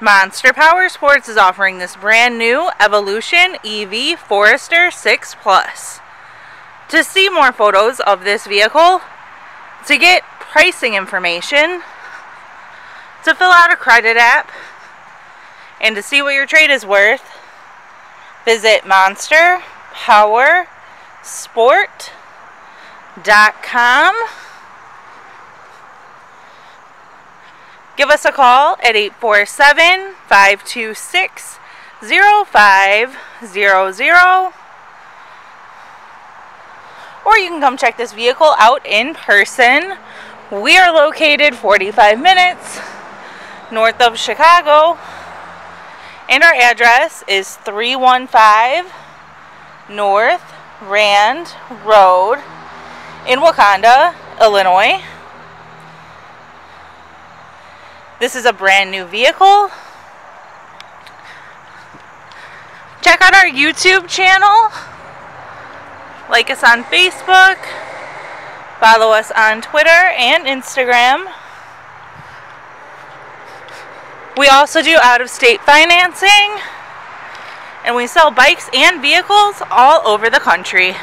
Monster Power Sports is offering this brand new Evolution EV Forester 6 Plus. To see more photos of this vehicle, to get pricing information, to fill out a credit app, and to see what your trade is worth, visit monsterpowersport.com. Give us a call at 847 526 0500 or you can come check this vehicle out in person. We are located 45 minutes north of Chicago and our address is 315 North Rand Road in Wauconda, Illinois. This is a brand new vehicle. Check out our YouTube channel. Like us on Facebook. Follow us on Twitter and Instagram. We also do out-of-state financing. And we sell bikes and vehicles all over the country.